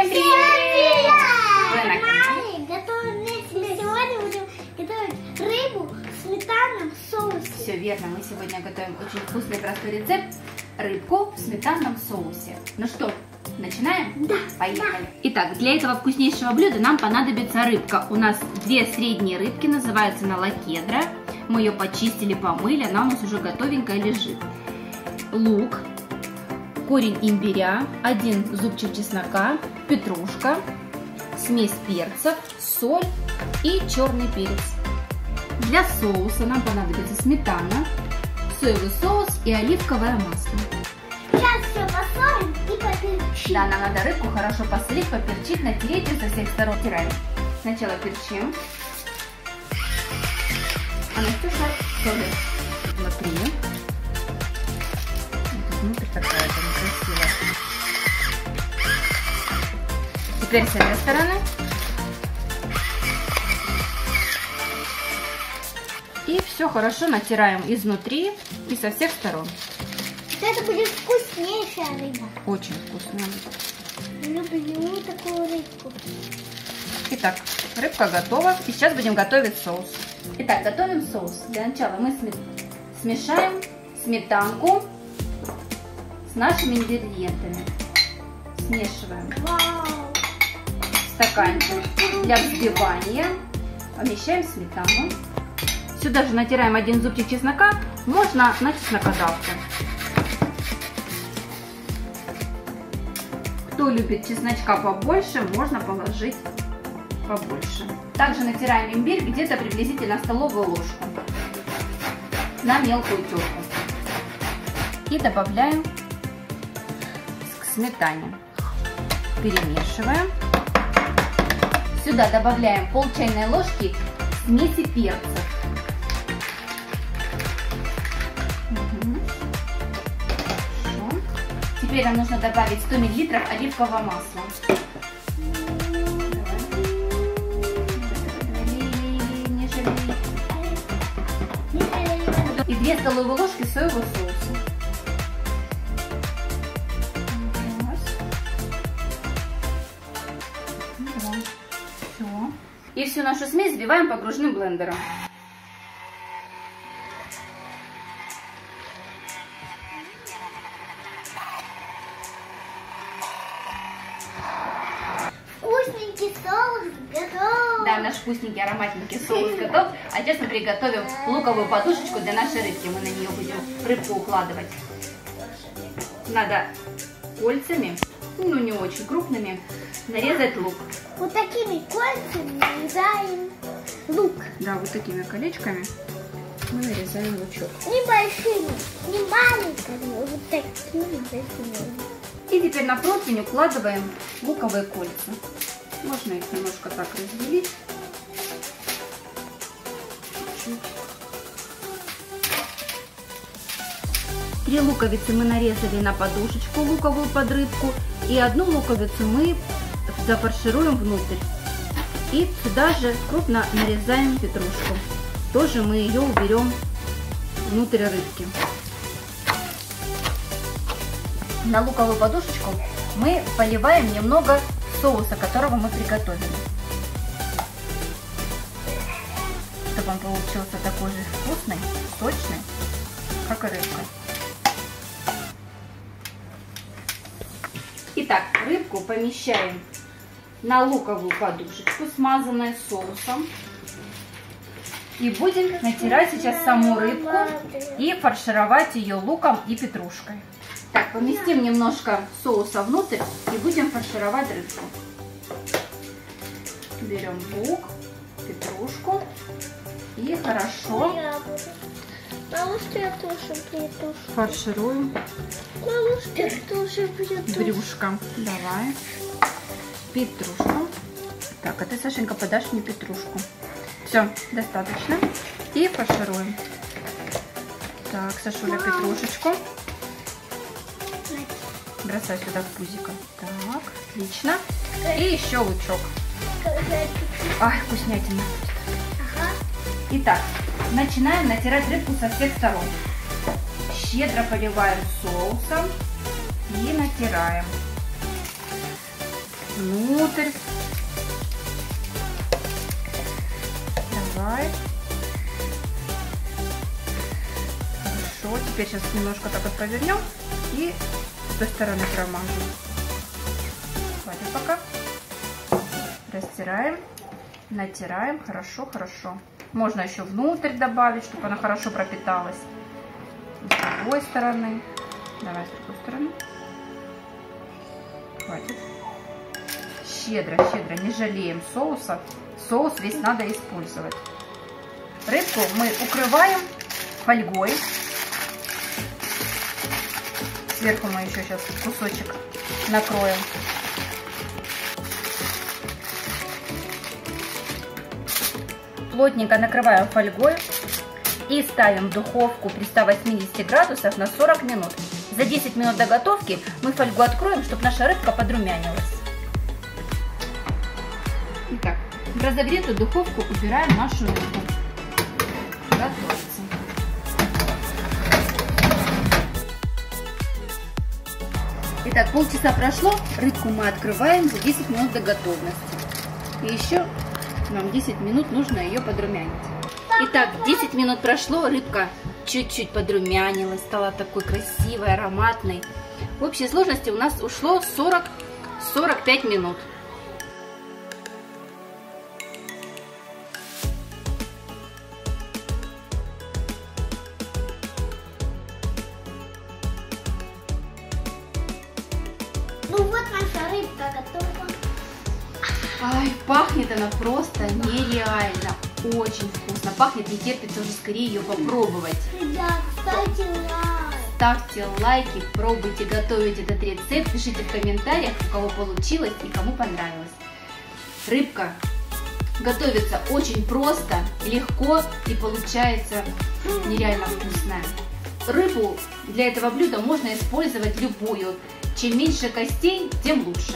Всем привет! Маме, готовим вместе. Сегодня будем готовить рыбу в сметанном соусе. Все верно, мы сегодня готовим очень вкусный простой рецепт рыбку в сметанном соусе. Ну что, начинаем? Да. Поехали. Итак, для этого вкуснейшего блюда нам понадобится рыбка. У нас две средние рыбки, называются она лакедра. Мы ее почистили, помыли, она у нас уже готовенькая лежит. Лук, корень имбиря, один зубчик чеснока, петрушка, смесь перцев, соль и черный перец. Для соуса нам понадобится сметана, соевый соус и оливковое масло. Сейчас все посолим и поперчим. Да, нам надо рыбку хорошо посолить, поперчить, натереть и со всех сторон тираем. Сначала перчим. А Настюша солит внутри. Теперь с этой стороны. И все хорошо натираем изнутри и со всех сторон. Это будет вкуснейшая рыба. Очень вкусно. Люблю такую рыбку. Итак, рыбка готова. И сейчас будем готовить соус. Итак, готовим соус. Для начала мы сме- смешаем сметанку с нашими ингредиентами. Смешиваем Вау. Стаканчик. Для взбивания помещаем сметану. Сюда же натираем один зубчик чеснока. Можно на чеснокодавке. Кто любит чесночка побольше, можно положить побольше. Также натираем имбирь где-то приблизительно столовую ложку на мелкую терку. И добавляем к сметане. Перемешиваем. Сюда добавляем пол чайной ложки смеси перцев. Хорошо. Теперь нам нужно добавить 100 мл оливкового масла. И 2 столовые ложки соевого соуса. И всю нашу смесь взбиваем погружным блендером. Вкусненький соус готов. Да, наш вкусненький ароматненький соус готов. А сейчас мы приготовим луковую подушечку для нашей рыбки. Мы на нее будем рыбку укладывать. Надо кольцами, ну не очень крупными, нарезать лук. Вот такими кольцами нарезаем лук. Да, вот такими колечками мы нарезаем лучок. Небольшими, не маленькими, вот такими большими. И теперь на противень укладываем луковые кольца. Можно их немножко так разделить. Чуть-чуть. Три луковицы мы нарезали на подушечку луковую под рыбку. И одну луковицу мы зафаршируем внутрь. И сюда же крупно нарезаем петрушку. Тоже мы ее уберем внутрь рыбки. На луковую подушечку мы поливаем немного соуса, которого мы приготовили. Чтобы он получился такой же вкусный, сочный, как и рыбка. Итак, рыбку помещаем на луковую подушечку, смазанную соусом. И будем натирать сейчас саму рыбку и фаршировать ее луком и петрушкой. Так, поместим немножко соуса внутрь и будем фаршировать рыбку. Берем лук, петрушку и хорошо фаршируем брюшко. Давай. Петрушку. Так, а ты, Сашенька, подашь мне петрушку. Все, достаточно. И фаршируем. Так, Сашуля, петрушечку. Бросай сюда в пузико. Так, отлично. И еще лучок. Ай, вкуснятина. Ага. Итак, начинаем натирать рыбку со всех сторон. Щедро поливаем соусом и натираем. Внутрь. Давай. Хорошо. Теперь сейчас немножко так вот повернем и с той стороны промажем. Хватит пока. Растираем, натираем. Хорошо, хорошо. Можно еще внутрь добавить, чтобы она хорошо пропиталась. С другой стороны. Давай с другой стороны. Хватит. Щедро, щедро, не жалеем соуса. Соус весь надо использовать. Рыбку мы укрываем фольгой. Сверху мы еще сейчас кусочек накроем. Плотненько накрываем фольгой и ставим в духовку при 180 градусов на 40 минут. За 10 минут до готовки мы фольгу откроем, чтобы наша рыбка подрумянилась. Итак, в разогретую духовку убираем нашу рыбу. Готовится. Итак, полчаса прошло, рыбку мы открываем за 10 минут до готовности. И еще нам 10 минут нужно ее подрумянить. Итак, 10 минут прошло, рыбка чуть-чуть подрумянилась, стала такой красивой, ароматной. В общей сложности у нас ушло 40-45 минут. Ай, пахнет она просто нереально. Очень вкусно. Пахнет, не терпится уже скорее ее попробовать. Ребят, ставьте лайк. Ставьте лайки, пробуйте готовить этот рецепт, пишите в комментариях, у кого получилось и кому понравилось. Рыбка готовится очень просто, легко и получается нереально вкусная. Рыбу для этого блюда можно использовать любую. Чем меньше костей, тем лучше.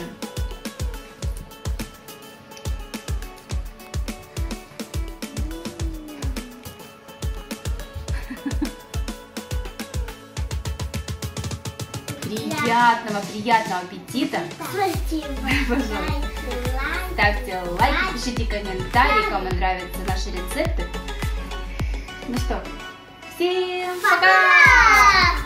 Приятного, приятного аппетита! Спасибо. Пожалуйста. Ставьте лайк. Пишите комментарии, кому нравятся наши рецепты. Ну что, всем пока! Пока!